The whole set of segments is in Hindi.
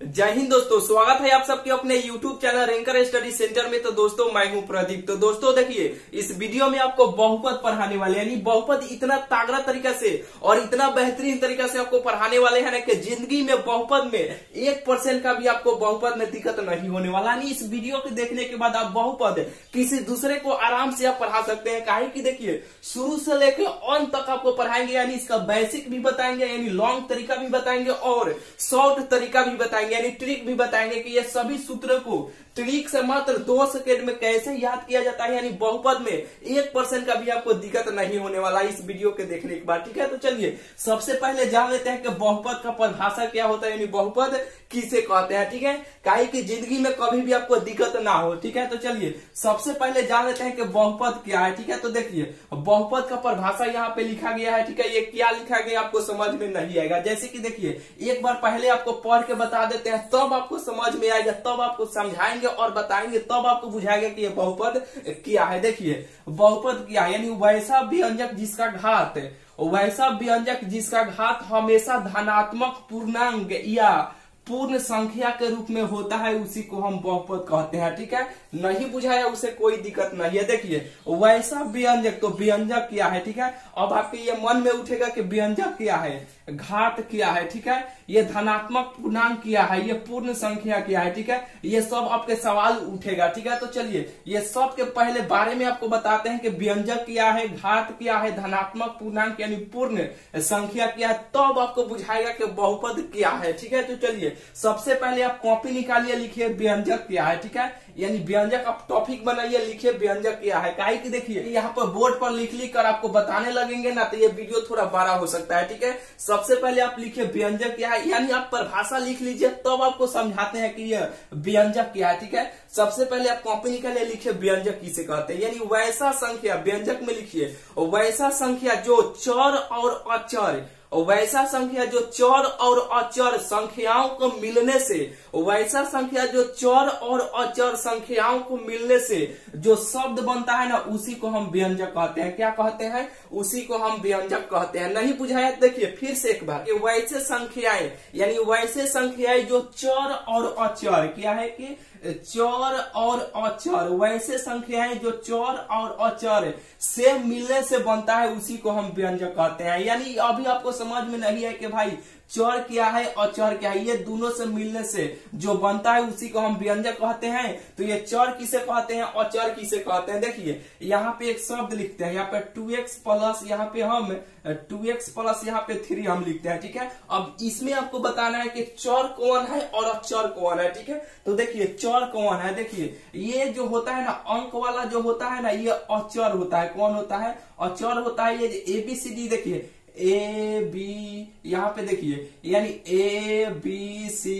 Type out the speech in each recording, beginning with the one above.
जय हिंद दोस्तों, स्वागत है आप सबके अपने YouTube channel Ranker study centre में। तो दोस्तों, मैं हूँ प्रदीप। तो दोस्तों, देखिए, इस वीडियो में आपको बहुपद पढ़ाने वाले, यानी बहुपद इतना तागड़ा तरीका से और इतना बेहतरीन तरीका से आपको पढ़ाने वाले हैं ना कि ज़िंदगी में बहुपद में एक परसेंट का भी आपको बहुपद में दिक्कत नहीं होने वाला। यानी इस वीडियो को देखने के बाद आप बहुपद किसी दूसरे को आराम से आप पढ़ा सकते हैं। काहे की देखिए, शुरू से लेकर अंत तक आपको पढ़ाएँगे, यानी इसका बेसिक भी बताएँगे, यानी लॉन्ग तरीका भी बताएँगे और शॉर्ट तरीका भी बताएँगे। यानी ट्रिक भी बताएँगे कि ये सभी सूत्र को ट्रिक से मात्र दो सेकेंड में कैसे याद किया जाता है, यानी बहुपद में एक परसेंट का भी आपको दिक्कत नहीं होने वाला इस वीडियो के देखने के बाद, ठीक है? तो चलिए, सबसे पहले जान लेते हैं कि बहुपद का परिभाषा क्या होता है, यानी बहुपद किसे कहते हैं, ठीक है? काहे की ज़िंदगी में कभी भी आपको दिक्कत ना हो, ठीक है? तो चलिए, सबसे पहले जान लेते हैं कि बहुपद क्या है, ठीक है? तो देखिए, बहुपद का परिभाषा यहाँ पे लिखा गया है, ठीक है? ये क्या लिखा गया आपको समझ में नहीं आएगा। जैसे कि देखिए, एक बार पहले आपको पढ़ के बता देते हैं, तब आपको समझ में आएगा, तब आपको समझाएँगे और बताएँगे, तब आपको बुझाएगा कि ये बहुपद क्या है। देखिए, बहुपद क्या है यानी वैसा व्यंजक जिसका घात, वैसा व्यंजक जिसका घात हमेशा धनात्मक पूर्णांक या पूर्ण संख्या के रूप में होता है, उसी को हम बहुपद कहते हैं, ठीक है? नहीं बुझाया, उसे कोई दिक्कत नहीं है। देखिए, वैसा व्यंजक तो व्यंजक क्या है, ठीक है? अब आपके ये मन में उठेगा कि व्यंजक क्या है। घात क्या है, ठीक है? ये धनात्मक पूर्णांक क्या है, ये पूर्ण संख्या क्या है, ठीक है? ये सब आपके सवाल उठेगा, ठीक है? तो चलिए, ये सब के पहले बारे में आपको बताते हैं कि व्यंजक क्या है, घात किया है, धनात्मक पूर्णांक यानी पूर्ण संख्या क्या है, तब तो आपको बुझाएगा कि बहुपद क्या है, ठीक है? तो चलिए, सबसे पहले आप कॉपी निकालिए, लिखिए व्यंजक क्या है, ठीक है? यानी व्यंजक, आप टॉपिक बनाइए, लिखिए व्यंजक क्या है काहे की देखिए। यहाँ पर बोर्ड पर लिख लिख कर आपको बताने लगेंगे, ना तो ये वीडियो थोड़ा बड़ा हो सकता है, ठीक है? सबसे पहले आप लिखिए व्यंजक क्या है, यानी आप परिभाषा लिख लीजिए, तब तो आपको समझाते हैं कि ये व्यंजक क्या है, ठीक है? सबसे पहले आप कॉपी निकालिए लिखिए व्यंजक किसे कहते हैं, यानी वैसा संख्या, व्यंजक में लिखिए, वैसा संख्या जो चर और अचर वैसा संख्या जो चर और अचर संख्याओं को मिलने से, वैसा संख्या जो चर और अचर संख्याओं को मिलने से जो शब्द बनता है ना, उसी को हम व्यंजक कहते हैं। क्या कहते हैं? उसी को हम व्यंजक कहते हैं। नहीं बुझाया? देखिए, फिर से एक बार वैसे संख्याएँ, यानी वैसे संख्याएँ जो चर और अचर, क्या है कि चौर और अचर। वैसे संख्याएँ जो चौर और अचर से मिलने से बनता है, उसी को हम व्यंजक कहते हैं। यानी अभी आपको समझ में नहीं है कि भाई चर क्या है और चर क्या है, ये दोनों से मिलने से जो बनता है उसी को हम व्यंजक कहते हैं। तो ये चर किसे कहते हैं और चर किसे कहते हैं? देखिए, यहाँ पे एक शब्द लिखते हैं, यहाँ पे टू एक्स प्लस, यहाँ पे हम, टू एक्स प्लस, यहाँ पे थ्री हम लिखते हैं, ठीक है? अब इसमें आपको बताना है कि चर कौन है और अचर कौन है, ठीक है? तो देखिए, चर कौन है? देखिए, ये जो होता है ना, अंक वाला जो होता है ना, ये अचर होता है। कौन होता है? अचर होता है ये एबीसीडी देखिए। ए बी यहाँ पे देखिए, यानी A B C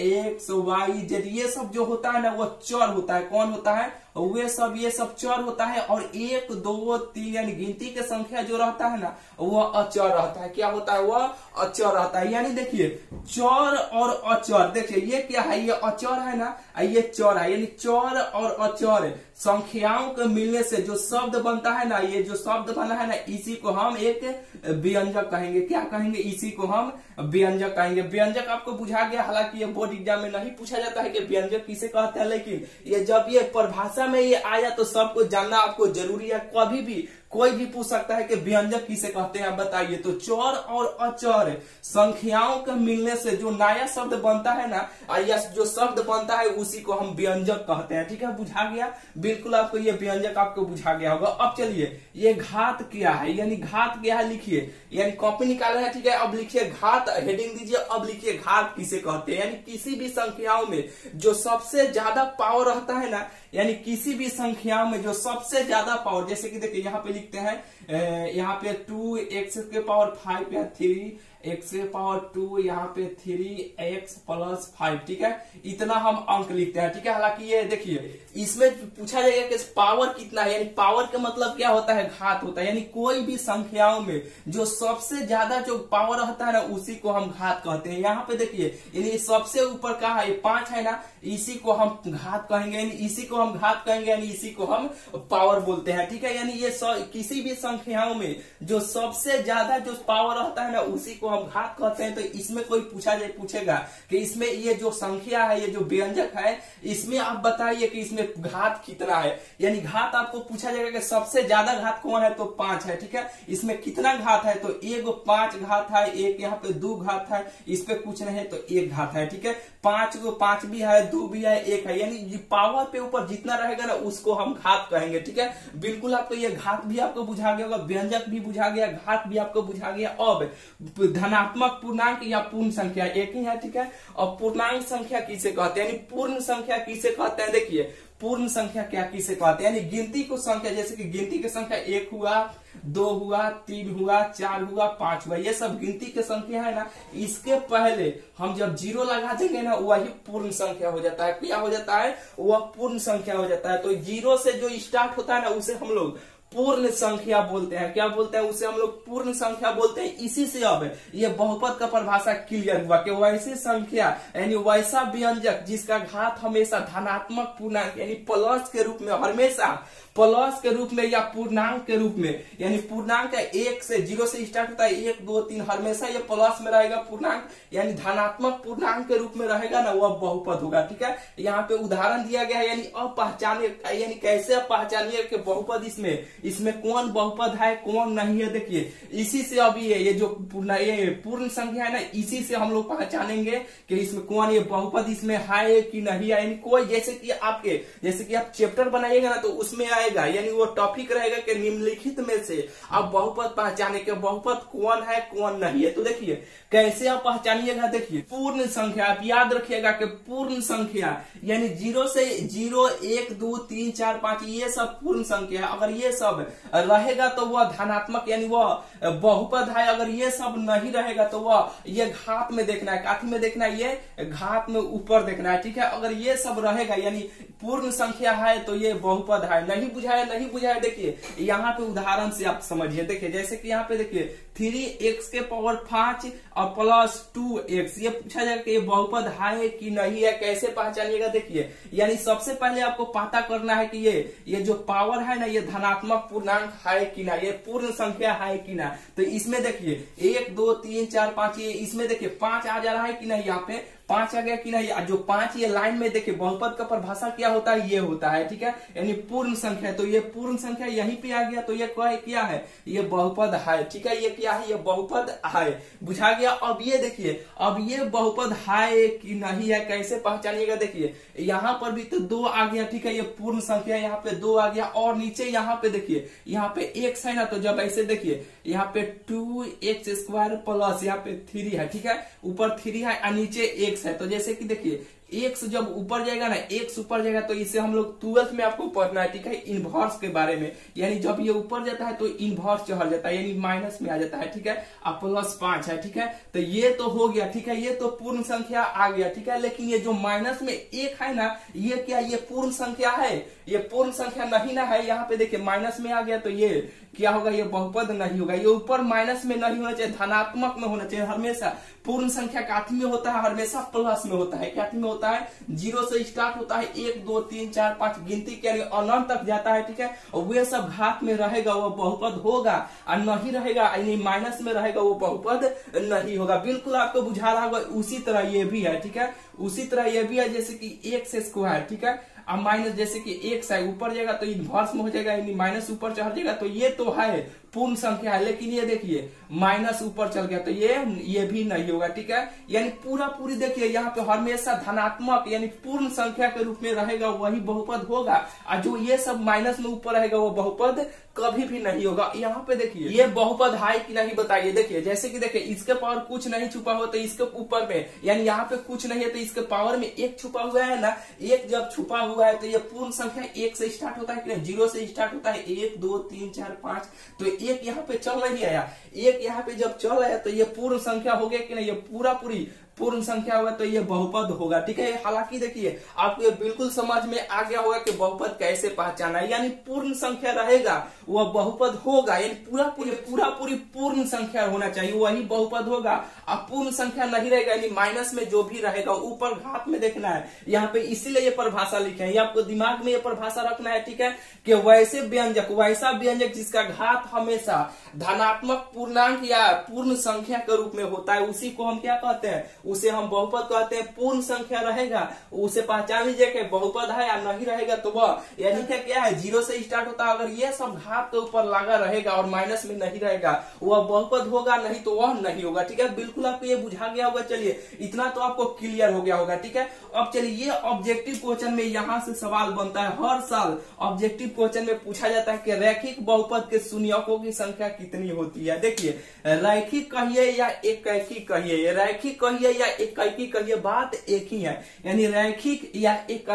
X Y Z ये सब जो होता है ना, वो चर होता है। कौन होता है? वे सब, ये सब चर होता है और एक, दो, तीन, यानी गिनती के संख्या जो रहता है ना वह अचर रहता है। क्या होता है? वह अचर रहता है। यानी देखिए, चर और अचर, देखिए, ये क्या है? ये अचर है ना, ये चर है। यानी चर और अचर संख्याओं के मिलने से जो शब्द बनता है ना, ये जो शब्द बना है ना, इसी को हम एक व्यंजक कहेंगे। क्या कहेंगे? इसी को हम व्यंजक कहेंगे। व्यंजक आपको बुझा गया, हालाँकि ये बोर्ड एग्ज़ाम में नहीं पूछा जाता है कि व्यंजक किसे कहते हैं, लेकिन ये जब ये परिभाषा में ये आया तो सबको जानना आपको ज़रूरी है। कभी भी कोई भी पूछ सकता है कि व्यंजक किसे कहते हैं बताइए। तो चौर और अचर, संख्याओं के मिलने से जो नया शब्द बनता है ना, या जो शब्द बनता है, उसी को हम व्यंजक कहते हैं। ठीक है, बुझा गया? बिल्कुल आपको ये व्यंजक आपको बुझा गया होगा। अब चलिए, ये घात क्या है? यानी घात क्या है? लिखिए। यानी कॉपी निकाल रहे हैं, ठीक है? अब लिखिए घात हेडिंग दीजिए। अब लिखिए घात किसे कहते हैं? यानी किसी भी संख्याओं में जो सबसे ज़्यादा पावर रहता है ना यानी किसी भी संख्या में जो सबसे ज़्यादा पावर जैसे कि देखिए यहाँ पे लिखते हैं यहाँ पे टू एक्स के पावर फाइव या थ्री एक्स पावर टू यहाँ पे थ्री एक्स प्लस फाइव ठीक है? इतना हम अंक लिखते हैं, ठीक है? हालाँकि ये देखिए, इसमें पूछा जाएगा कि पावर कितना है, यानी पावर का मतलब क्या होता है? घात होता है। यानी कोई भी संख्याओं में जो सबसे ज़्यादा जो पावर रहता है ना, उसी को हम घात कहते हैं। यहाँ पे देखिए, यानी सबसे ऊपर का है, पाँच है ना, इसी को हम घात कहेंगे, यानी इसी को हम घात कहेंगे, यानी इसी को हम पावर बोलते हैं, ठीक है? यानी ये किसी भी संख्याओं में जो सबसे ज़्यादा जो पावर रहता है ना, उसी को हम घात कहते हैं तो इसमें कोई पूछा जाए, पूछेगा कि इसमें ये जो संख्या है, ये जो व्यंजक है, इसमें आप बताइए कि इसमें घात कितना है। यानी घात आपको पूछा जाएगा कि सबसे ज़्यादा घात कौन है तो पाँच है, ठीक है? इसमें कितना घात है तो एक पाँच घात है, एक यहाँ पे दो घात है, इस पे कुछ नहीं तो एक घात है, ठीक है? पाँच को पाँच भी है, दो भी है, एक है। यानी पावर पे ऊपर जितना रहेगा ना, उसको हम घात कहेंगे, ठीक है? बिल्कुल आपको ये घात भी आपको बुझा गया होगा, व्यंजक भी बुझा गया, घात भी आपको बुझा गया। अब धनात्मक पूर्णांक या पूर्ण संख्या एक ही है, ठीक है? और पूर्णांक संख्या किसे कहते हैं? यानी पूर्ण संख्या किसे कहते हैं? देखिए, पूर्ण संख्या क्या किसे कहते हैं? यानी गिनती को संख्या, जैसे कि गिनती की संख्या एक हुआ, दो हुआ, तीन हुआ, चार हुआ, पाँच हुआ, ये सब गिनती की संख्या है ना? इसके पहले हम जब ज़ीरो लगा देंगे ना, वही पूर्ण संख्या हो जाता है। क्या हो जाता है? वह पूर्ण संख्या हो जाता है। तो ज़ीरो से जो स्टार्ट होता है ना, उसे हम लोग पूर्ण संख्या बोलते हैं। क्या बोलते हैं? उसे हम लोग पूर्ण संख्या बोलते हैं। इसी से अब ये बहुपद का परिभाषा क्लियर हुआ कि वैसी संख्या, यानी वैसा व्यंजक जिसका घात हमेशा धनात्मक पूर्णांक, यानी प्लस के रूप में हमेशा, प्लस के रूप में या पूर्णांक के रूप में, यानी पूर्णांक एक से ज़ीरो से स्टार्ट होता है, एक, दो, तीन, हमेशा ये प्लस में रहेगा पूर्णांक, यानी धनात्मक पूर्णांक के रूप में रहेगा ना वह बहुपद होगा, ठीक है? यहाँ पे उदाहरण दिया गया है, यानी अब यानी कैसे अब पहचानिए कि बहुपद इसमें इसमें कौन बहुपद है कौन नहीं है देखिए इसी से अभी ये, ये जो पूर्ण ये पूर्ण संख्या है ना इसी से हम लोग पहचानेंगे कि इसमें कौन ये बहुपद इसमें है कि नहीं है। कोई जैसे कि आपके जैसे कि आप चैप्टर बनाइएगा ना तो उसमें आएगा यानी वो टॉपिक रहेगा कि निम्नलिखित में से आप बहुपद पहचाने के बहुपद कौन है कौन नहीं है। तो देखिए कैसे आप पहचानिएगा देखिए पूर्ण संख्या आप याद रखिएगा कि पूर्ण संख्या यानी ज़ीरो से ज़ीरो एक दो तीन चार पाँच ये सब पूर्ण संख्या अगर ये सब रहेगा तो वह धनात्मक, यानी वह बहुपद है। अगर ये सब नहीं रहेगा तो वह ये घात में देखना है। काथ में देखना है, ये घात में ऊपर देखना है। ठीक है? अगर ये सब रहेगा, यानी पूर्ण संख्या है तो ये बहुपद है। नहीं बुझाया नहीं बुझाया, देखिए, यहाँ पे उदाहरण से आप समझिए। देखिए, जैसे कि यहाँ पे देखिए थ्री एक्स के पावर पाँच और प्लस टू एक्स। ये पूछा जाएगा कि ये बहुपद है कि नहीं है, कैसे पहचानिएगा? देखिए, यानी सबसे पहले आपको पता करना है कि ये ये जो पावर है ना, ये धनात्मक पूर्णांक है कि ना, ये पूर्ण संख्या है कि ना? तो इसमें देखिए, एक, दो, तीन, चार, पाँच, ये इसमें देखिए, पाँच आ जा रहा है कि नहीं यहाँ पे पाँच आ गया कि नहीं? जो पाँच ये लाइन में देखिए, बहुपद का परिभाषा क्या होता है? ये होता है, ठीक है? यानी पूर्ण संख्या तो ये पूर्ण संख्या यहीं पे आ गया तो ये क्या है? ये बहुपद है, ठीक है? ये क्या है? ये बहुपद है। बुझा गया? अब ये देखिए, अब ये बहुपद है कि नहीं है, कैसे पहचानिएगा? देखिए, यहाँ पर भी तो दो आ गया, ठीक है? ये पूर्ण संख्या यहाँ पे दो आ गया, और नीचे यहाँ पे देखिए, यहाँ पे एक्स है ना तो जब ऐसे देखिए, यहाँ पे टू एक्स स्क्वायर प्लस यहाँ पे थ्री है, ठीक है? ऊपर थ्री है नीचे एक्स है तो जैसे कि देखिए एक्स जब ऊपर जाएगा ना एक्स ऊपर जाएगा तो इसे हम लोग ट्वेल्थ में आपको पढ़ना है ठीक है इनवर्स के बारे में, यानी जब ये ऊपर जाता है तो इनवर्स चढ़ जाता है, यानी माइनस में आ जाता है, ठीक है? अब प्लस पाँच है, ठीक है? तो ये तो हो गया, ठीक है? ये तो पूर्ण संख्या आ गया, ठीक है? लेकिन ये जो माइनस में एक है ना, ये क्या, ये पूर्ण संख्या है? ये पूर्ण संख्या नहीं ना है? यहाँ पे देखिए माइनस में आ गया तो ये क्या होगा? ये बहुपद नहीं होगा। ये ऊपर माइनस में नहीं होना चाहिए, धनात्मक में होना चाहिए। हमेशा पूर्ण संख्या काठी में होता है, हमेशा प्लस में होता है। काठी में होता है, ज़ीरो से स्टार्ट होता है, एक, दो, तीन, चार, पाँच, गिनती के लिए अनंत तक जाता है, ठीक है? और वे सब घात में रहेगा वो बहुपद होगा। और नहीं रहेगा, यानी माइनस में रहेगा वो बहुपद नहीं होगा। बिल्कुल आपको बुझा रहा होगा, उसी तरह ये भी है, ठीक है? उसी तरह ये भी है, जैसे कि एक से स्क्वायर, ठीक है? अब माइनस जैसे कि एक साइड ऊपर जाएगा तो इनवर्स में हो जाएगा, यानी माइनस ऊपर चढ़ जाएगा तो ये तो है। पूर्ण संख्या है, लेकिन ये देखिए माइनस ऊपर चल गया तो ये ये भी नहीं होगा, ठीक है? यानी पूरा पूरी देखिए, यहाँ पे हमेशा धनात्मक, यानी पूर्ण संख्या के रूप में रहेगा, वही बहुपद होगा। और जो ये सब माइनस में ऊपर रहेगा, वो बहुपद कभी भी नहीं होगा। यहाँ पे देखिए, ये बहुपद हाई कि नहीं बताइए? देखिए, जैसे कि देखिए, इसके पावर कुछ नहीं छुपा हुआ तो इसके ऊपर में, यानी यहाँ पे कुछ नहीं है तो इसके पावर में एक छुपा हुआ है ना? एक जब छुपा हुआ है तो ये पूर्ण संख्या एक से स्टार्ट होता है ज़ीरो से स्टार्ट होता है, एक, दो, तीन, चार, पाँच तो एक यहाँ पे चल नहीं आया। एक यहाँ पे जब चल आया तो ये पूर्ण संख्या हो गया कि नहीं? ये पूरा पूरी पूर्ण संख्या होगा तो ये बहुपद होगा, ठीक है? हालाँकि देखिए, आपको ये बिल्कुल समझ में आ गया होगा कि बहुपद कैसे पहचाना है। यानी पूर्ण संख्या रहेगा, वह बहुपद होगा, यानी पूरा पूरी पूरा पूरी पूर्ण संख्या होना चाहिए, वही बहुपद होगा। अब पूर्ण संख्या नहीं रहेगा, यानी माइनस में जो भी रहेगा, ऊपर घात में देखना है। यहाँ पे इसीलिए ये परिभाषा लिखे हैं। आपको दिमाग में ये परिभाषा रखना है, ठीक है? कि वैसे व्यंजक, वैसा व्यंजक जिसका घात हमेशा धनात्मक पूर्णांक या पूर्ण संख्या के रूप में होता है, उसी को हम क्या कहते हैं? उसे हम बहुपद कहते हैं, पूर्ण संख्या रहेगा। उसे पहचान लीजिए कि बहुपद है या नहीं रहेगा तो वह, यानी क्या क्या है, ज़ीरो से स्टार्ट होता है। अगर ये सब घात के ऊपर लगा रहेगा और माइनस में नहीं रहेगा, वह बहुपद होगा, नहीं तो वह नहीं होगा, ठीक है? बिल्कुल आपको ये बुझा गया होगा। चलिए, इतना तो आपको क्लियर हो गया होगा, ठीक है? अब चलिए, ये ऑब्जेक्टिव क्वेश्चन में यहाँ से सवाल बनता है। हर साल ऑब्जेक्टिव क्वेश्चन में पूछा जाता है कि रैखिक बहुपद के शून्यकों की संख्या कितनी होती है? देखिए, रैखिक कहिए या एक कहिए, रैखिक कहिए या एक कहिए बात एक ही है यानी रैखिक या एक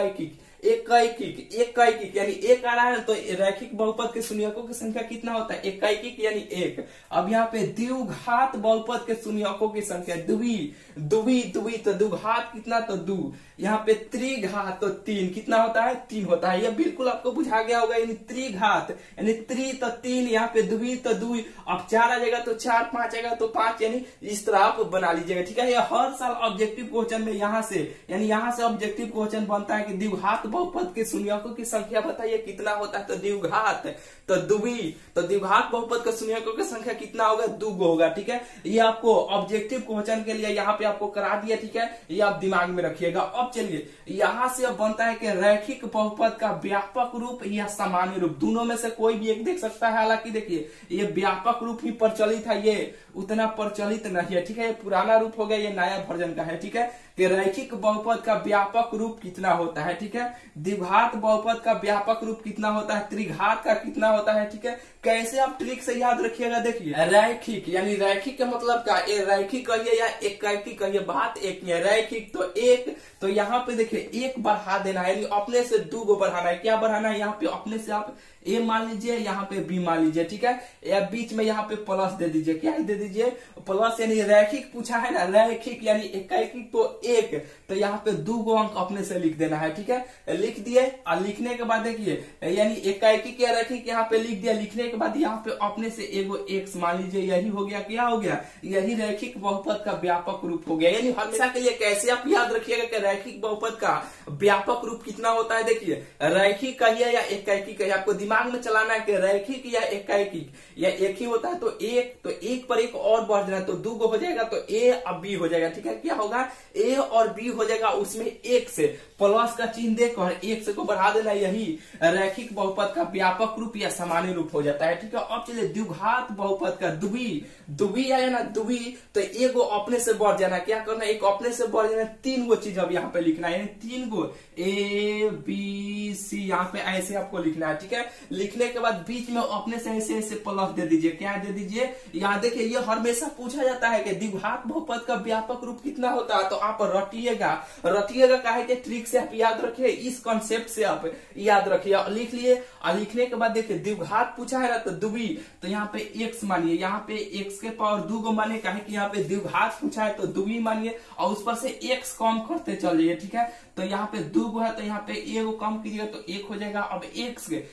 एकैकिक एकैकिक यानी एक आ रहा है तो रैखिक बहुपद के शून्यकों की संख्या कितना होता है? एकैकिक यानी एक। अब यहाँ पे द्विघात बहुपद के शून्यकों की संख्या, द्वि द्वि द्वि तो दुघात कितना तो दू। यहाँ पे त्रिघात तो तीन। कितना होता है? तीन होता है। ये बिल्कुल आपको बुझा गया होगा, यानी त्रिघात, यानी त्रि तो तीन। यहाँ पे द्वि तो दुई अब चार आ जाएगा तो चार। पाँच आएगा तो पाँच। यानी इस तरह आप बना लीजिएगा, ठीक है? ये हर साल ऑब्जेक्टिव क्वेश्चन में यहाँ से, यानी यहाँ से ऑब्जेक्टिव क्वेश्चन बनता है कि द्विघात बहुपद के शून्यकों की संख्या बताइए कितना होता है तो द्विघात। तो दुवी तो द्विघात बहुपद का शून्यकों की संख्या कितना होगा? दुगो होगा, ठीक है? ये आपको ऑब्जेक्टिव क्वेश्चन के लिए यहाँ पे आपको करा दिया, ठीक है? ये आप दिमाग में रखिएगा। अब चलिए, यहाँ से अब बनता है कि रैखिक बहुपद का व्यापक रूप या सामान्य रूप। दोनों में से कोई भी एक देख सकता है? हालाँकि देखिए, ये व्यापक रूप ही प्रचलित है, ये उतना प्रचलित नहीं है, ठीक है? ये पुराना रूप हो गया, ये नया वर्जन का है, ठीक है? कि रैखिक बहुपद का व्यापक रूप कितना होता है, ठीक है? द्विघात बहुपद का व्यापक रूप कितना होता है? त्रिघात का कितना होता है, ठीक है? कैसे आप ट्रिक से याद रखिएगा, देखिए। रैखिक, यानी रैखिक का मतलब क्या? ए, रैखिक कहिए या एक रैखिक कहिए, बात एक ही है। रैखिक तो एक तो यहाँ पे देखिए, एक बढ़ा देना है, यानी अपने से दो गो बढ़ाना है। क्या बढ़ाना है? यहाँ पे अपने से आप ए मान लीजिए यहाँ पे बी मान लीजिए, ठीक है? या बीच में यहाँ पे प्लस दे दीजिए। क्या दे दीजिए? प्लस यानी रैखिक पूछा है ना? रैखिक यानी एक तो एक। तो यहाँ पे दो गो अंक अपने से लिख देना है, ठीक है? लिख दिए, और लिखने के बाद देखिए, यानी एकाएकी या रैखिक यहाँ पे लिख दिया। लिखने के बाद यहाँ पे अपने से एगो एक्स मान लीजिए, यही हो गया, क्या हो गया? यही रैखिक बहुपद का व्यापक रूप हो गया। यानी हमेशा के लिए कैसे आप याद रखिएगा कि रैखिक बहुपद का व्यापक रूप कितना होता है? देखिए, रैखिक कहिए या एकाएकी कहिए, आपको दिमाग में चलाना है कि रैखिक या एकाएकी या एक ही होता है तो एक तो एक पर एक और बढ़ जाना तो दो हो जाएगा तो ए अब बी हो जाएगा। ठीक है? क्या होगा? ए और बी हो जाएगा उसमें एक से। प्लस का चिन्ह देकर एक से को बढ़ा देना, यही रैखिक बहुपद का व्यापक रूप या सामान्य रूप हो जाता है। ठीक है? अब चलिए, द्विघात बहुपद का दुबी दुबी आया ना दुबी तो एगो अपने से बढ़ जाना। क्या करना? एक अपने से बढ़ जाना, तीन गो चीज़ अब यहाँ पे लिखना है। तीन गो ए, बी, सी, यहाँ पे ऐसे आपको लिखना है। ठीक है? लिखने के बाद बीच में अपने से ऐसे ऐसे प्लस दे दीजिए। क्या दे दीजिए? यहाँ देखिए, ये हमेशा पूछा जाता है कि द्विघात बहुपद का व्यापक रूप कितना होता है? तो आप रटिएगा। रटिएगा कहे कि ट्रिक से आप याद रखिए, इस कॉन्सेप्ट से आप याद रखिए। लिख लिए। और लिखने के बाद देखिए द्विघात पूछा है ना तो दुबी। तो यहाँ पे एक्स मानिए। यहाँ पे एक्स के पावर दो गो मानिए। कहे कि यहाँ पे द्विघात पूछा है तो दुबी मानिए। और उस पर से एक्स कम करते चल जाइए ठीक है? तो यहाँ पे दू गो है तो यहाँ पे एगो कम कीजिएगा तो एक हो जाएगा। अब एक्स के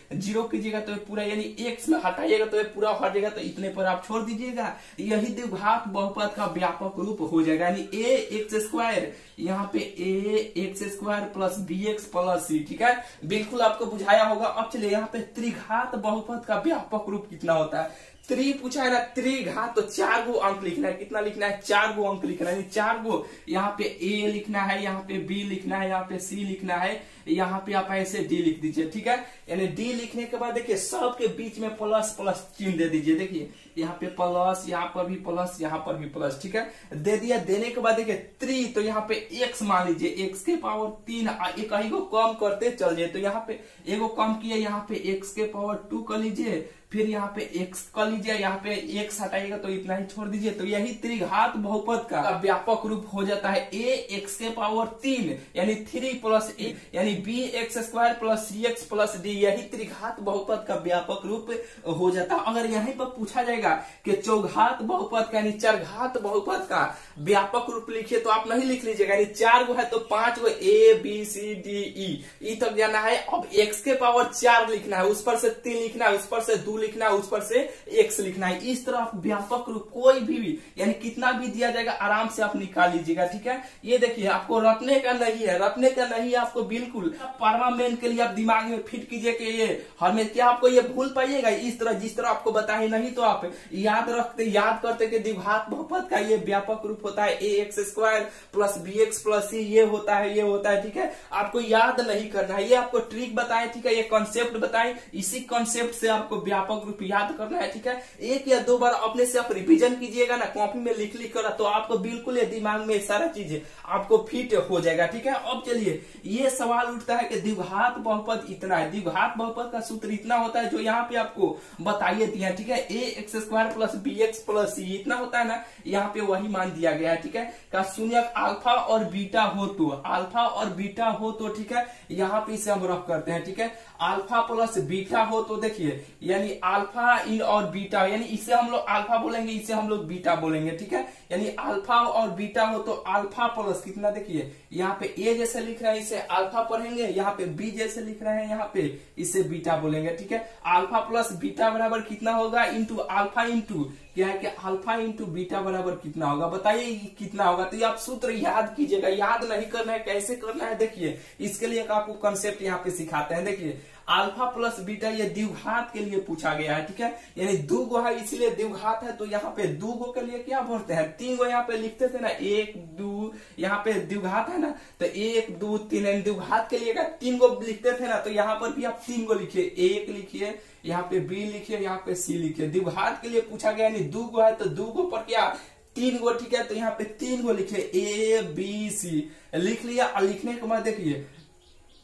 ज़ीरो कीजिएगा तो पूरा, यानी एक्स में हटाइएगा तो पूरा हट जाएगा तो इतने पर आप छोड़ दीजिएगा। यही द्विघात बहुपद का व्यापक रूप हो जाएगा, यानी ए एक्स स्क्वायर यहाँ पे A X square plus B X plus C ठीक है? बिल्कुल आपको बुझाया होगा। अब चलिए, यहाँ पे त्रिघात बहुपद का व्यापक रूप कितना होता है? त्रि पूछा है ना त्रिघात तो चार गो अंक लिखना है। कितना लिखना है? चार गो अंक लिखना है। चार गो। यहाँ पे ए लिखना है, यहाँ पे बी लिखना है, यहाँ पे सी लिखना है, यहाँ पे आप ऐसे डी लिख दीजिए, ठीक है? यानी डी लिखने के बाद देखिए सब के बीच में प्लस प्लस चिन्ह दे दीजिए। देखिए, यहाँ पे प्लस यहाँ पर भी प्लस यहाँ पर भी प्लस ठीक है? दे दिया, देने के बाद देखिए थ्री तो यहाँ पे एक्स मान लीजिए। एक्स के पावर तीन एक कम करते चल जाए तो यहाँ पे एगो कम किया, यहाँ पे एक्स के पावर टू कर लीजिए। फिर यहाँ पे एक्स कर लीजिए यहाँ पे एक्स हटाइएगा तो इतना ही छोड़ दीजिए। तो यही त्रिघात बहुपद का व्यापक रूप हो जाता है। ए एक्स के पावर तीन यानी थ्री प्लस ए यानी B X square plus C X plus D यही त्रिघात बहुपद का व्यापक रूप हो जाता है। अगर यहीं पर पूछा जाएगा कि चौघात बहुपद का यानी चरघात बहुपद का व्यापक रूप लिखिए तो आप नहीं लिख लीजिएगा। यानी चार गो है तो पाँच गो ए बी सी डी ई ई तक जाना है। अब एक्स के पावर चार लिखना है। उस पर से तीन लिखना है। उस पर से दो लिखना है उस पर से एक्स लिखना है। इस तरह व्यापक रूप कोई भी, भी यानी कितना भी दिया जाएगा आराम से आप निकाल लीजिएगा ठीक है? ये देखिए आपको रटने का नहीं है रटने का नहीं है आपको बिल्कुल। परमामेंट के लिए आप दिमाग में फिट कीजिए कि ये हमें क्या आपको ये भूल पाइएगा इस तरह जिस तरह आपको बताए नहीं तो आप याद रखते याद करते कि द्विघात बहुपद का ये व्यापक रूप होता है A X square plus B X plus C ये होता है ये होता है ठीक है? आपको याद नहीं करना है। ये आपको ट्रिक बताए ठीक है? ये कॉन्सेप्ट बताए इसी कॉन्सेप्ट से आपको व्यापक रूप याद करना है, ठीक है? एक या दो बार अपने से आप रिविजन कीजिएगा ना कॉपी में लिख लिख कर तो आपको बिल्कुल ये दिमाग में सारा चीज़ आपको फिट हो जाएगा, ठीक है? अब चलिए, ये सवाल उठता है कि द्विघात बहुपद इतना है। द्विघात बहुपद का सूत्र इतना होता है जो यहाँ पे आपको बताइए दिया, ठीक है? A X square plus B X plus C इतना होता है ना? यहाँ पे वही मान दिया गया है, ठीक है? का शून्य अल्फ़ा और बीटा हो तो अल्फ़ा और बीटा हो तो ठीक है? यहाँ पे इसे हम रख करते हैं, ठीक है? अल्फ़ा प्लस बीटा हो तो देखिए, यानी अल्फ़ा और बीटा यानी इसे हम लोग अल्फ़ा बोलेंगे, इसे हम लोग बीटा बोलेंगे, ठीक है? यानी अल्फ़ा और बीटा हो तो अल्फ़ा प्लस कितना देखिए, यहाँ पे ए जैसे लिख रहे हैं, इसे अल्फ़ा पढ़ेंगे, यहाँ पे बी जैसे लिख रहे हैं, यहाँ पे इसे बीटा बोलेंगे, ठीक है? अल्फ़ा प्लस बीटा बराबर कितना होगा? इंटू अल्फ़ा इंटू क्या है कि अल्फ़ा इंटू बीटा बराबर कितना होगा? बताइए कितना होगा? तो ये आप सूत्र याद कीजिएगा, याद नहीं करना है, कैसे करना है, देखिए, इसके लिए आपको कंसेप्ट यहाँ पे सिखाते हैं, देखिए अल्फ़ा प्लस बीटा ये द्विघात के लिए पूछा गया है, ठीक है? यानी दो गो है इसलिए द्विघात है तो यहाँ पे दो गो के लिए क्या भरते हैं? तीन गो यहाँ पे लिखते थे ना, एक, दो, यहाँ पे द्विघात है ना तो एक, दो, तीन, यानी द्विघात के लिए तीन गो लिखते थे ना तो यहाँ पर भी आप तीन गो लिखिए, एक लिखिए, यहाँ पे बी लिखिए, यहाँ पे सी लिखिए। द्विघात के लिए पूछा गया, यानी दो गो है तो दो गो पर क्या? तीन गो ठीक है? तो यहाँ पे तीन गो लिखिए, ए, बी, सी। लिख लिया, और लिखने के बाद देखिए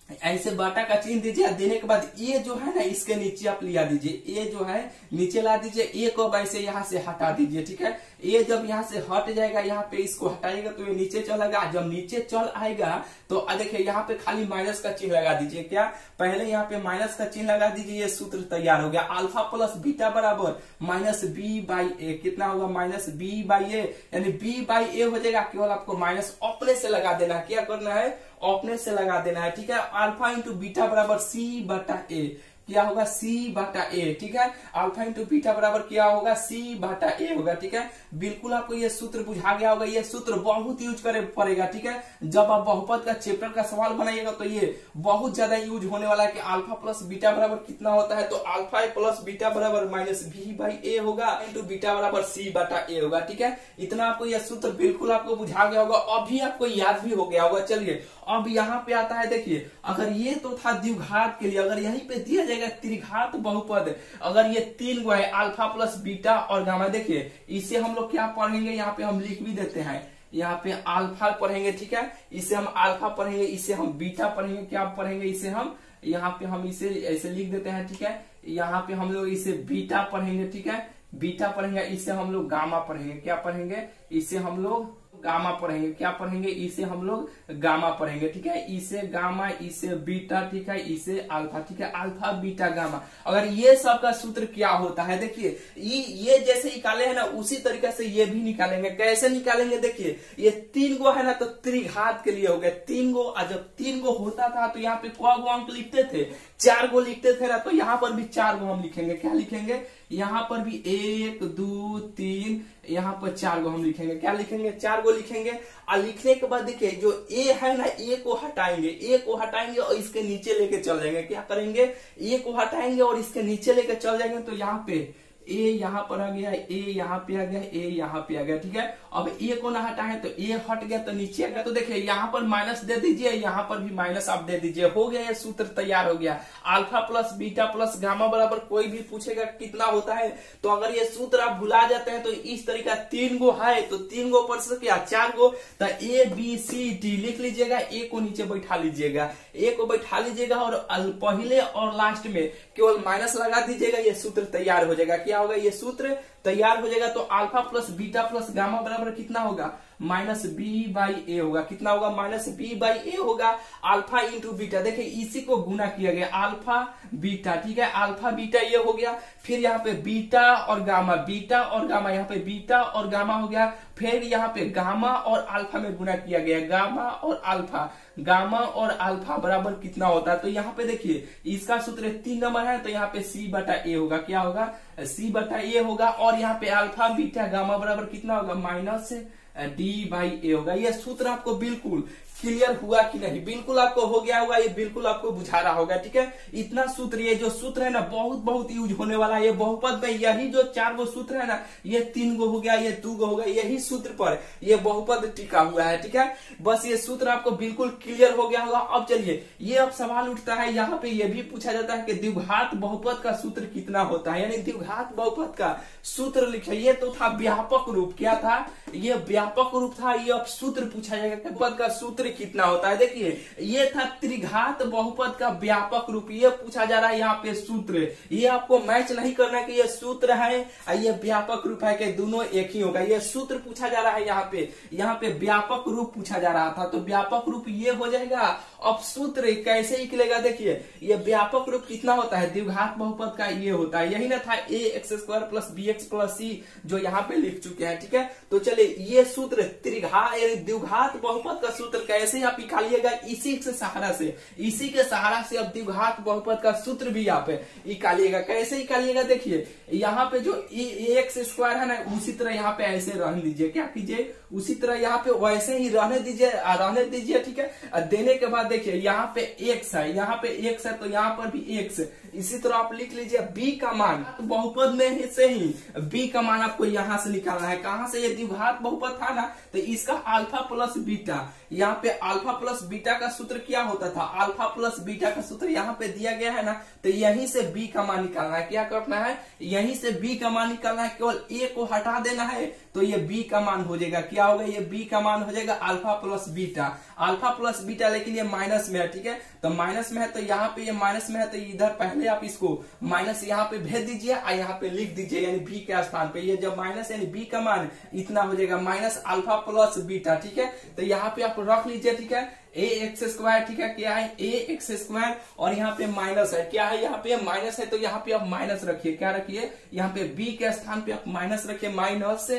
ऐसे बाटा का चिन्ह दीजिए देने के बाद ये जो है ना, इसके नीचे आप लिया दीजिए। ये जो है, नीचे ला दीजिए ए को ऐसे यहाँ से हटा दीजिए, ठीक है? ये जब यहाँ से हट जाएगा, यहाँ पे इसको हटाएगा तो ये नीचे चलेगा। जब नीचे चल आएगा तो देखिए, यहाँ पे खाली माइनस का चिन्ह लगा दीजिए। क्या? पहले यहाँ पे माइनस का चिन्ह लगा दीजिए, ये सूत्र तैयार हो गया। अल्फ़ा प्लस बीटा बराबर माइनस बी बाई ए कितना होगा? माइनस बी बाई ए यानी बी बाई ए हो जाएगा, केवल आपको माइनस अपने से लगा देना। क्या करना है? अपने से लगा देना है ठीक है? अल्फ़ा इंटू बीटा बराबर सी बटा ए क्या होगा सी बाटा ए ठीक है? अल्फ़ा इंटू बीटा बराबर क्या होगा सी बाटा ए होगा, ठीक है? बिल्कुल आपको यह सूत्र बुझा गया होगा यह सूत्र बहुत यूज़ करे पड़ेगा, ठीक है? जब आप बहुपद का चैप्टर का सवाल बनाइएगा तो ये बहुत ज़्यादा यूज़ होने वाला है कि अल्फ़ा प्लस बीटा बराबर कितना होता है तो अल्फ़ा प्लस बीटा बराबर माइनस वी बाई ए होगा इंटू बीटा बराबर सी बाटा ए होगा, ठीक है? इतना आपको यह सूत्र बिल्कुल आपको बुझा गया होगा, अभी आपको याद भी हो गया होगा, चलिए। अब यहाँ पे आता है, देखिए, अगर ये तो था द्विघात के लिए, अगर यहीं पे दिया जाएगा त्रिघात बहुपद। अगर ये तीन गो है अल्फ़ा प्लस बीटा और गामा देखिए, इसे हम लोग क्या पढ़ेंगे? यहाँ पे हम लिख भी देते हैं। यहाँ पे अल्फ़ा पढ़ेंगे, ठीक है? इसे हम अल्फ़ा पढ़ेंगे, इसे हम बीटा पढ़ेंगे, क्या पढ़ेंगे? इसे हम, यहाँ पे हम इसे, ऐसे लिख देते हैं, ठीक है? यहाँ पे हम लोग इसे बीटा पढ़ेंगे, ठीक है? बीटा पढ़ेंगे, इसे हम लोग गामा पढ़ेंगे। क्या पढ़ेंगे? इसे हम लोग गामा पढ़ेंगे। क्या पढ़ेंगे? इसे हम लोग गामा पढ़ेंगे, ठीक है? इसे गामा इसे बीटा, ठीक है? इसे अल्फ़ा, ठीक है? Alpha, beta, gamma. अगर ये सब का सूत्र क्या होता है, देखिए ये जैसे निकाले है ना, उसी तरीके से ये भी निकालेंगे। कैसे निकालेंगे, देखिए, ये तीन गो है ना तो त्रिघात के लिए हो गया तीन गो जब तीन गो होता था तो यहाँ पे कौ गो अंक लिखते थे। चार गो लिखते थे ना तो यहाँ पर भी चार गो हम लिखेंगे। क्या लिखेंगे? यहाँ पर भी एक, दो, तीन यहाँ पर चार गो हम लिखेंगे। क्या लिखेंगे? चार गो लिखेंगे। और लिखने के बाद देखिए, जो ए है ना, ए को हटाएँगे। ए को हटाएँगे और इसके नीचे लेके चल जाएँगे। क्या करेंगे? ए को हटाएँगे और इसके नीचे लेके चल जाएँगे। तो यहाँ पे ए यहाँ पर आ गया, ए यहाँ पे आ गया, ए यहाँ पे आ गया, ठीक है? अब ए को ना हटा है? तो ए हट गया तो नीचे गया। तो देखिए, यहाँ पर माइनस दे दीजिए, यहाँ पर भी माइनस आप दे दीजिए। हो गया, ये सूत्र तैयार हो गया। Alpha plus beta plus gamma बराबर कोई भी पूछेगा कितना होता है। तो अगर ये सूत्र आप भुला जाते हैं तो इस तरीका तीन गो है। तो तीन गो पर से क्या? चार गो। तो ए बी सी डी लिख लीजिएगा ए को नीचे बैठा लीजिएगा। ए को बैठा लीजिएगा और पहले और लास्ट में केवल माइनस लगा दीजिएगा। ये सूत्र तैयार हो जाएगा। क्या होगा? ये सूत्र तैयार हो जाएगा तो alpha plus beta plus gamma बराबर कितना होगा? माइनस बी बाई ए होगा। कितना होगा? माइनस बी बाई ए होगा। अल्फ़ा इंटू बीटा देखिए, इसी को गुना किया गया। अल्फ़ा बीटा ठीक है? अल्फ़ा बीटा ये हो गया। फिर यहाँ पे बीटा और गामा बीटा और गामा यहाँ पे बीटा और गामा हो गया। फिर यहाँ पे गामा और अल्फ़ा में गुना किया गया। गामा और अल्फ़ा गामा और अल्फ़ा बराबर कितना होता है? तो यहाँ पे देखिए, इसका सूत्र तीन नंबर है तो यहाँ पे सी बटा ए होगा। क्या होगा? सी बटा ए होगा, और यहाँ पे अल्फ़ा, बीटा, गामा बराबर कितना होगा? माइनस डी बाई ए होगा। यह सूत्र आपको बिल्कुल क्लियर हुआ कि नहीं? बिल्कुल आपको हो गया होगा, ये बिल्कुल आपको बुझा रहा होगा, ठीक है? इतना सूत्र, ये जो सूत्र है ना बहुत बहुत यूज़ होने वाला है। ये बहुपद में यही जो चार गो सूत्र है ना, ये तीन गो हो गया, ये दो गो हो गया, यही सूत्र पर ये बहुपद टिका हुआ है, ठीक है? बस ये सूत्र आपको बिल्कुल क्लियर हो गया होगा। अब चलिए, ये अब सवाल उठता है, यहाँ पे ये भी पूछा जाता है कि द्विघात बहुपद का सूत्र कितना होता है? यानी द्विघात बहुपद का सूत्र लिखे ये तो था व्यापक रूप, क्या था? ये व्यापक रूप था, ये अब सूत्र पूछा जाएगा पद का सूत्र कितना होता है? देखिए, ये था त्रिघात बहुपद का व्यापक रूप। ये पूछा जा रहा है यहाँ पे सूत्र। ये आपको मैच नहीं करना कि ये सूत्र है ये व्यापक रूप है कि दोनों एक ही होगा। ये सूत्र पूछा जा रहा है यहाँ पे। यहाँ पे व्यापक रूप पूछा जा रहा था तो व्यापक रूप ये हो जाएगा। अब सूत्र कैसे निकलेगा? देखिए, ये व्यापक रूप कितना होता है? द्विघात बहुपद का ये होता है। यही ना था A X square plus B X plus C जो यहाँ पे लिख चुके हैं, ठीक है? तो चलिए, ये सूत्र त्रिघात द्विघात बहुपद का सूत्र कैसे आप निकालिएगा इसी के सहारा से, इसी के सहारा से अब द्विघात बहुपद का सूत्र भी आप निकालिएगा, कैसे निकालिएगा देखिए, यहाँ पे जो एक्स स्क्वायर है ना, उसी तरह यहाँ पे ऐसे रहने दीजिए। क्या कीजिए? उसी तरह यहाँ पे वैसे ही रहने दीजिए रहने दीजिए, ठीक है? देने के बाद देखिए, यहाँ पे एक्स है, यहाँ पे एक्स है तो यहाँ पर भी एक्स इसी तरह आप लिख लीजिए बी का मान तो बहुपद में से ही बी का मान आपको यहाँ से निकालना है। कहाँ से? ये द्विघात बहुपद था ना तो इसका अल्फ़ा प्लस बीटा यहाँ पे अल्फ़ा प्लस बीटा का सूत्र क्या होता था? अल्फ़ा प्लस बीटा का सूत्र यहाँ पे दिया गया है ना? तो यहीं से बी का मान निकालना है। क्या करना है? यहीं से बी का मान निकालना है। केवल ए को हटा देना है तो ये बी का मान हो जाएगा। क्या होगा ये बी का मान हो जाएगा alpha plus beta alpha plus beta लेकिन ये माइनस में है, ठीक है? तो माइनस में है तो यहाँ पे ये माइनस में है तो इधर पहले आप इसको माइनस यहाँ पे भेज दीजिए और यहाँ पे लिख दीजिए यानी बी के स्थान पे। ये जब माइनस यानी बी का मान इतना हो जाएगा, माइनस अल्फ़ा प्लस बीटा ठीक है? तो यहाँ पे आप रख लीजिए, ठीक है? ए एक्स स्क्वायर ठीक है? क्या है? ए एक्स स्क्वायर और यहाँ पे माइनस है। क्या है? यहाँ पे माइनस है तो यहाँ पे आप माइनस रखिए। क्या रखिए? यहाँ पे बी के स्थान पे आप माइनस रखिए। माइनस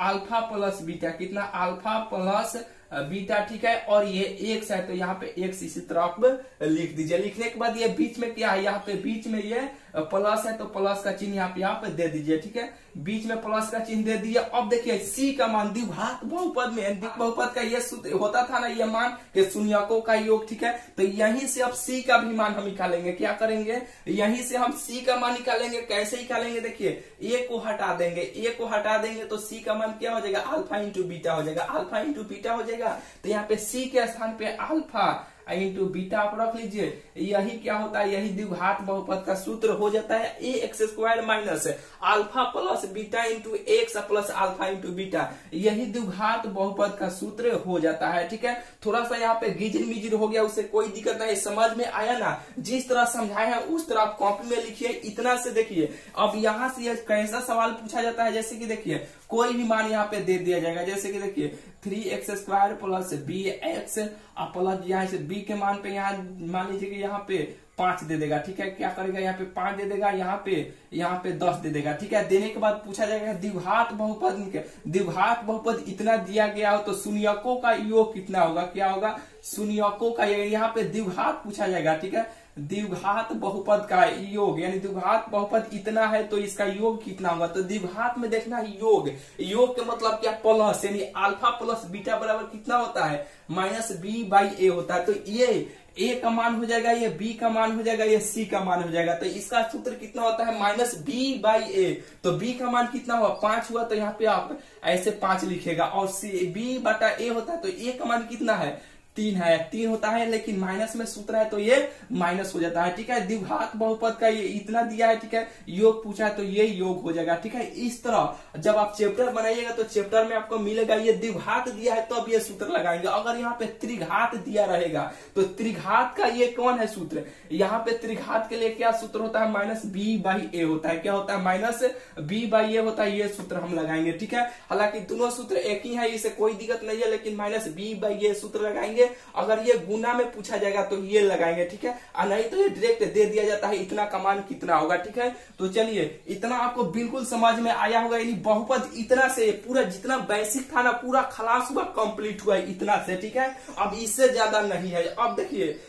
अल्फ़ा प्लस बीटा कितना? अल्फ़ा प्लस बीटा, ठीक है? और ये एक्स है तो यहाँ पे एक्स इसी तरह आप लिख दीजिए। लिखने के बाद ये बीच में क्या है? यहाँ पे बीच में ये प्लस है तो प्लस का चिन्ह यहाँ पे यहाँ पे दे दीजिए, ठीक है? बीच में प्लस का चिन्ह दे दिए अब देखिए सी का मान द्विघात बहुपद में बहुपद का ये होता था ना, ये मान कि शून्यकों का योग, ठीक है? तो यहीं से अब सी का भी मान हम निकालेंगे। क्या करेंगे? यहीं से हम सी का मान निकालेंगे। कैसे निकालेंगे? देखिए ए को हटा देंगे। ए को हटा देंगे तो सी का मान क्या हो जाएगा? अल्फ़ा इंटू बीटा हो जाएगा। अल्फ़ा इंटू बीटा हो जाएगा। तो यहाँ पे सी के स्थान पे अल्फ़ा इंटू बीटा आप रख लीजिए। यही क्या होता है? यही द्विघात बहुपद का सूत्र हो जाता है। A X square minus alpha plus beta into X plus alpha into beta यही द्विघात बहुपद का सूत्र हो जाता है, ठीक है? थोड़ा सा यहाँ पे गिजिर मिजिर हो गया उससे कोई दिक्कत नहीं। समझ में आया ना? जिस तरह समझाया हैं, उस तरह आप कॉपी में लिखिए, इतना से देखिए। अब यहाँ से कैसा सवाल पूछा जाता है? जैसे कि देखिए, कोई भी मान यहाँ पे दे दिया जाएगा। जैसे कि देखिए three X square plus B X और प्लस यहाँ से बी के मान पे यहाँ, मान लीजिए कि यहाँ पे पाँच दे देगा, ठीक है? क्या करेगा? यहाँ पे पाँच दे देगा, यहाँ पे यहाँ पे दस दे देगा, ठीक है? देने के बाद पूछा जाएगा, द्विघात बहुपद द्विघात बहुपद इतना दिया गया हो तो शून्यकों का योग कितना होगा? क्या होगा? शून्यकों का, यहाँ पे द्विघात पूछा जाएगा, ठीक है? द्विघात बहुपद का योग, यानी द्विघात बहुपद इतना है तो इसका योग कितना होगा? तो द्विघात में देखना है योग। योग के मतलब क्या? प्लस, यानी अल्फ़ा प्लस बीटा बराबर कितना होता है? माइनस बी बाई ए होता है। तो ये ए का मान हो जाएगा, ये बी का मान हो जाएगा, ये सी का मान हो जाएगा। तो इसका सूत्र कितना होता है? माइनस बी बाई ए तो बी का मान कितना हुआ? पाँच हुआ। तो यहाँ पे आप ऐसे पाँच लिखेगा। और सी बी बटा ए होता है। तो ए का मान कितना है? तीन है, तीन होता है, लेकिन माइनस में सूत्र है तो ये माइनस हो जाता है, ठीक है? द्विघात बहुपद का ये इतना दिया है, ठीक है? योग पूछा है तो ये योग हो जाएगा, ठीक है? इस तरह, जब आप चैप्टर बनाइएगा तो चैप्टर में आपको मिलेगा, ये द्विघात दिया है तब तो ये सूत्र लगाएँगे। अगर यहाँ पे त्रिघात दिया रहेगा तो त्रिघात का ये कौन है सूत्र? यहाँ पे त्रिघात के लिए क्या सूत्र होता है? माइनस बी बाई ए होता है। क्या होता है? माइनस बी बाई ए होता है, ये सूत्र हम लगाएँगे, ठीक है? हालाँकि दोनों सूत्र एक ही है, इसे कोई दिक्कत नहीं है, लेकिन माइनस बी बाई ए सूत्र लगाएँगे लगाएँगे अगर ये गुना में पूछा जाएगा तो ये लगाएँगे, ठीक है? और नहीं तो ये डायरेक्ट दे दिया जाता है, इतना कमान कितना होगा, ठीक है? तो चलिए, इतना आपको बिल्कुल समझ में आया होगा, यानी बहुपद इतना से, पूरा जितना बेसिक था ना, पूरा खलास हुआ कंप्लीट हुआ इतना से, ठीक है? अब इससे ज़्यादा नहीं है। अब देखिए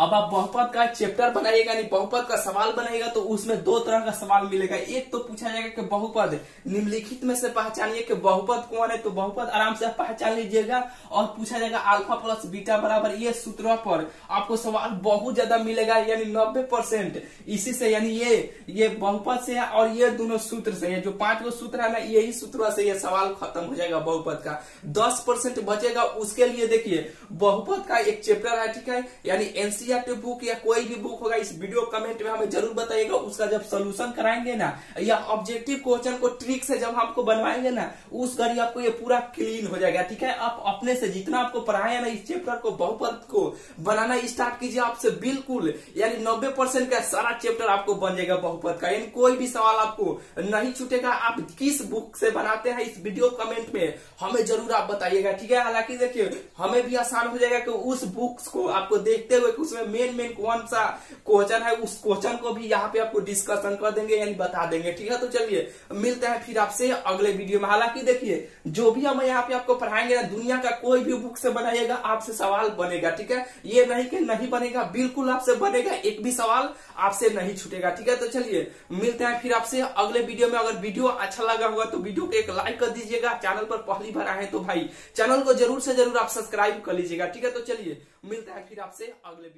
अब आप बहुपद का चैप्टर बनाइएगा, नहीं, बहुपद का सवाल बनाएगा तो उसमें दो तरह का सवाल मिलेगा। एक तो पूछा जाएगा कि बहुपद, निम्नलिखित में से पहचानिए कि बहुपद कौन है तो बहुपद आराम से पहचान लीजिएगा, और पूछा जाएगा अल्फ़ा प्लस बीटा बराबर ये सूत्रों पर आपको सवाल बहुत ज़्यादा मिलेगा, यानी नब्बे परसेंट। इसी से, यानी ये ये बहुपद से है और ये दोनों सूत्र से है। जो पाँच गो सूत्र है ना, यही सूत्रों से ये सवाल खत्म हो जाएगा बहुपद का। दस बचेगा, उसके लिए देखिए, बहुपद का एक चैप्टर है, ठीक है? यानी एनसीआरटी बुक या कोई भी बुक होगा, इस वीडियो कमेंट में हमें ज़रूर बताइएगा, उसका जब सोल्यूशन कराएँगे ना, या ऑब्जेक्टिव क्वेश्चन को ट्रिक से जब हमको बनवाएँगे ना, उस घड़ी आपको ये पूरा क्लीन हो जाएगा, ठीक है? आप अपने से जितना आपको पढ़ाया ना, इस चैप्टर को, बहुपद को बनाना स्टार्ट कीजिए आपसे बिल्कुल, यानी नब्बे का सारा चैप्टर आपको बन जाएगा बहुपद का। यानी कोई भी सवाल आपको नहीं छूटेगा, आप किस बुक से बनाते हैं, इस वीडियो कमेंट में हमें ज़रूर आप बताइएगा, ठीक है? हालाँकि देखिए, हमें भी आसान हो जाएगा कि उस बुक्स को आपको देखते हुए उसमें मेन मेन कौन सा क्वेश्चन है, उस क्वेश्चन को भी यहाँ पे आपको डिस्कशन कर देंगे, यानी बता देंगे। ठीक है तो चलिए, मिलते हैं फिर आपसे अगले वीडियो में। हालाँकि देखिए, जो भी हम यहाँ पे आपको पढ़ाएँगे ना, दुनिया का कोई भी बुक से बनाइएगा, आपसे सवाल बनेगा, ठीक है? ये नहीं कि नहीं बनेगा, बिल्कुल आपसे बनेगा, एक भी सवाल आपसे नहीं छूटेगा, ठीक है? तो चलिए, मिलते हैं फिर आपसे अगले वीडियो में। अगर वीडियो अच्छा लगा होगा तो वीडियो को एक लाइक कर दीजिएगा चैनल पर पहली बार आए तो भाई चैनल को ज़रूर से ज़रूर आप सब्सक्राइब कर लीजिएगा, ठीक है? तो चलिए, मिलते हैं फिर आपसे अगले